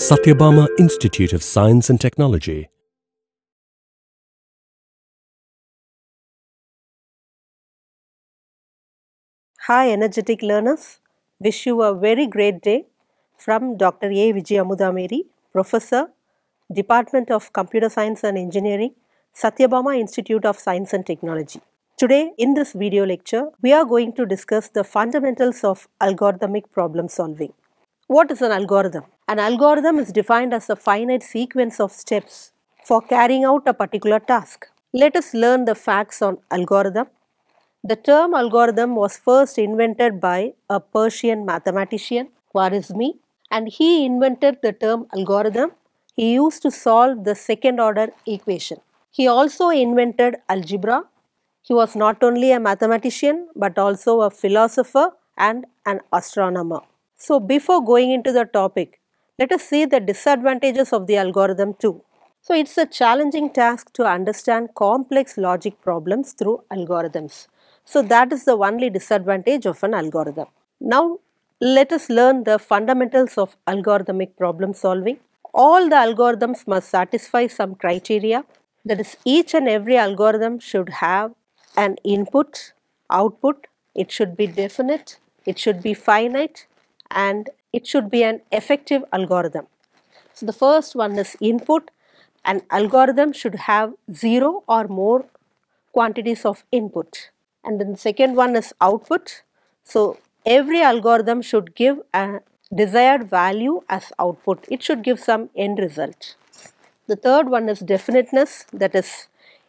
Sathyabama Institute of Science and Technology. Hi, energetic learners. Wish you a very great day from Dr. A. Viji Amutha Mary, Professor, Department of Computer Science and Engineering, Sathyabama Institute of Science and Technology. Today, in this video lecture, we are going to discuss the fundamentals of algorithmic problem solving. What is an algorithm? An algorithm is defined as a finite sequence of steps for carrying out a particular task. Let us learn the facts on algorithm the term algorithm was first invented by a Persian mathematician, Khwarizmi, and he invented the term algorithm he used to solve the second order equation. He also invented algebra. He was not only a mathematician but also a philosopher and an astronomer. So, before going into the topic, let us see the disadvantages of the algorithm too. So, it's a challenging task to understand complex logic problems through algorithms. So that is the only disadvantage of an algorithm. Now let us learn the fundamentals of algorithmic problem solving. All the algorithms must satisfy some criteria that is each and every algorithm should have an input, output, it should be definite, it should be finite and it should be an effective algorithm. So the first one is input. An algorithm should have zero or more quantities of input and then the second one is output. So every algorithm should give a desired value as output. It should give some end result. The third one is definiteness that is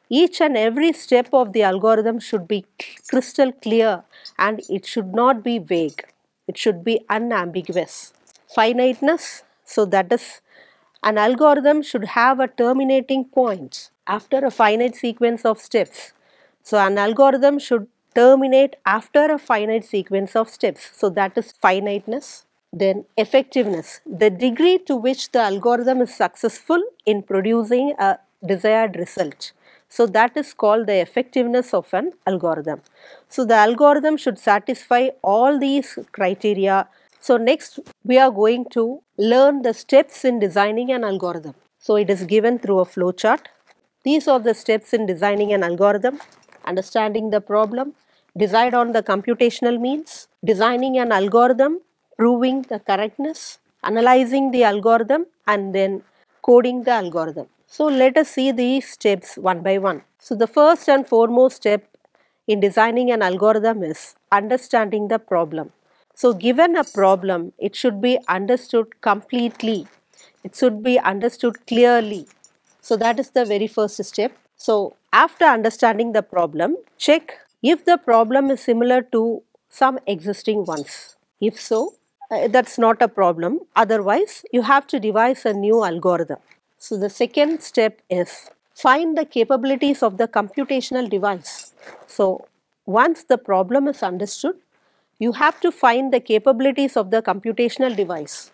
each and every step of the algorithm should be crystal clear and it should not be vague. It should be unambiguous. Finiteness so that is an algorithm should have a terminating point after a finite sequence of steps so an algorithm should terminate after a finite sequence of steps. So that is finiteness. Then effectiveness, the degree to which the algorithm is successful in producing a desired result. So that is called the effectiveness of an algorithm. So the algorithm should satisfy all these criteria. So next we are going to learn the steps in designing an algorithm. So it is given through a flow chart. These are the steps in designing an algorithm understanding the problem, decide on the computational means, designing an algorithm, proving the correctness, analyzing the algorithm and then coding the algorithm. So let us see these steps one by one. So the first and foremost step in designing an algorithm is understanding the problem. So given a problem, it should be understood completely. It should be understood clearly. So that is the very first step. So after understanding the problem, check if the problem is similar to some existing ones. If so, uh, that's not a problem. Otherwise, you have to devise a new algorithm. So the second step is find the capabilities of the computational device. So once the problem is understood, you have to find the capabilities of the computational device.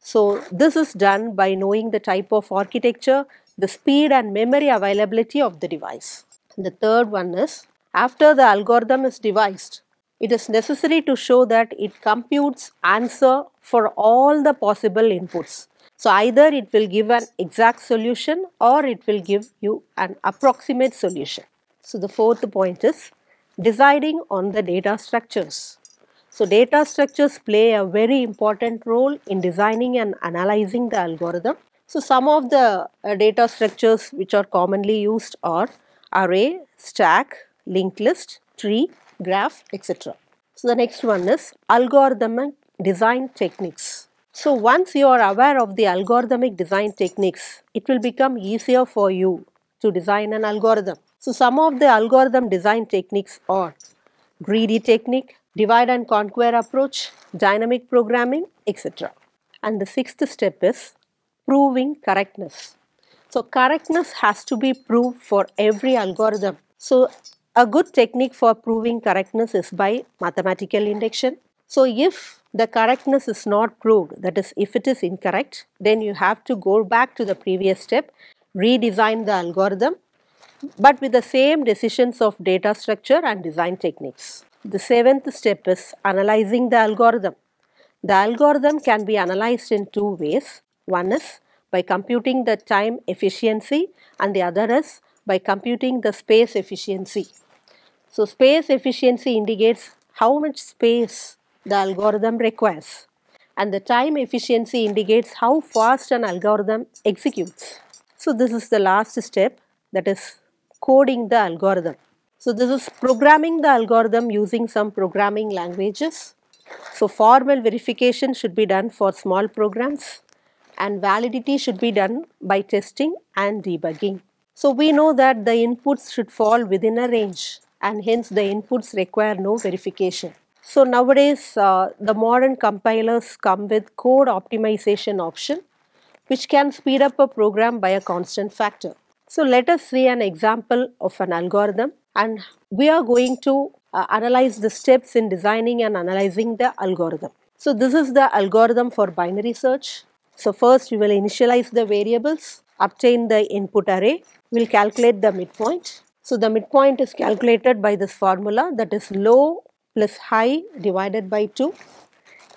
So this is done by knowing the type of architecture the speed and memory availability of the device. The third one is after the algorithm is devised, it is necessary to show that it computes answer for all the possible inputs. So either it will give an exact solution or it will give you an approximate solution. So the fourth point is deciding on the data structures. So data structures play a very important role in designing and analyzing the algorithm. So some of the uh, data structures which are commonly used are array, stack, linked list, tree, graph, etc. So the next one is algorithmic design techniques. So once you are aware of the algorithmic design techniques, it will become easier for you to design an algorithm. So some of the algorithm design techniques are greedy technique, divide and conquer approach, dynamic programming, etc. And the sixth step is proving correctness. So correctness has to be proved for every algorithm. So a good technique for proving correctness is by mathematical induction. So if the correctness is not proved, that is if it is incorrect, then you have to go back to the previous step, redesign the algorithm, but with the same decisions of data structure and design techniques. The seventh step is analyzing the algorithm. The algorithm can be analyzed in two ways. One is by computing the time efficiency and the other is by computing the space efficiency. So, space efficiency indicates how much space the algorithm requires and the time efficiency indicates how fast an algorithm executes. So, this is the last step that is coding the algorithm. So, this is programming the algorithm using some programming languages. So, formal verification should be done for small programs and validity should be done by testing and debugging. So, we know that the inputs should fall within a range and hence the inputs require no verification. So nowadays uh, the modern compilers come with code optimization option which can speed up a program by a constant factor. So let us see an example of an algorithm and we are going to uh, analyze the steps in designing and analyzing the algorithm. So this is the algorithm for binary search. So first we will initialize the variables, obtain the input array, we will calculate the midpoint. So the midpoint is calculated by this formula that is low plus high divided by 2.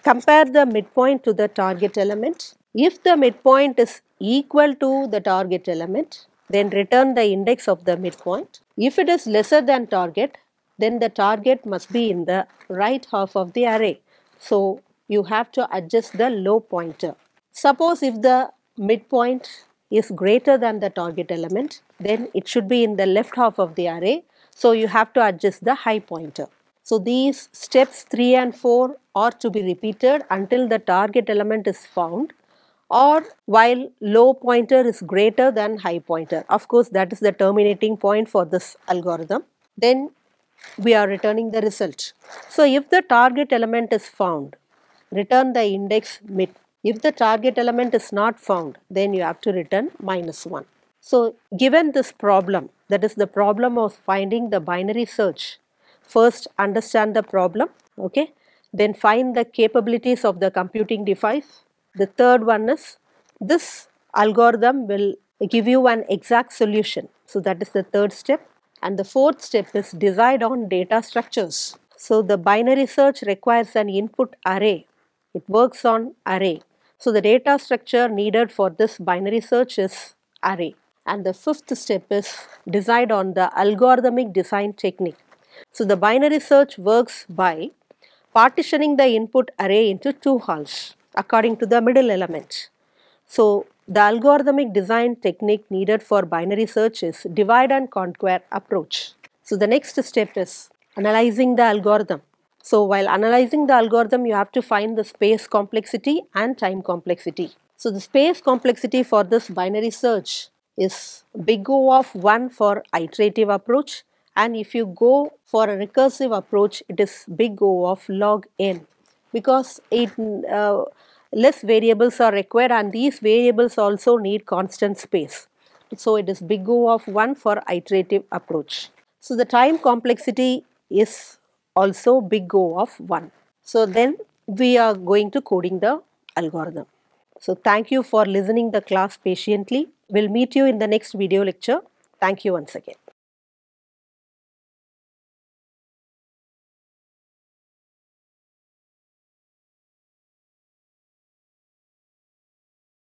Compare the midpoint to the target element. If the midpoint is equal to the target element, then return the index of the midpoint. If it is lesser than target, then the target must be in the right half of the array. So, you have to adjust the low pointer. Suppose if the midpoint is greater than the target element, then it should be in the left half of the array. So, you have to adjust the high pointer. So these steps 3 and 4 are to be repeated until the target element is found or while low pointer is greater than high pointer. Of course, that is the terminating point for this algorithm. Then we are returning the result. So if the target element is found, return the index mid. If the target element is not found, then you have to return minus 1. So given this problem, that is the problem of finding the binary search First understand the problem, okay. Then find the capabilities of the computing device. The third one is this algorithm will give you an exact solution. So that is the third step. And the fourth step is decide on data structures. So the binary search requires an input array. It works on array. So the data structure needed for this binary search is array. And the fifth step is decide on the algorithmic design technique. So the binary search works by partitioning the input array into two halves according to the middle element. So the algorithmic design technique needed for binary search is divide and conquer approach. So the next step is analyzing the algorithm. So while analyzing the algorithm, you have to find the space complexity and time complexity. So the space complexity for this binary search is big O of 1 for iterative approach and if you go for a recursive approach it is big O of log n because it uh, less variables are required and these variables also need constant space. So it is big O of 1 for iterative approach. So the time complexity is also big O of 1. So then we are going to coding the algorithm. So thank you for listening the class patiently. We'll meet you in the next video lecture. Thank you once again.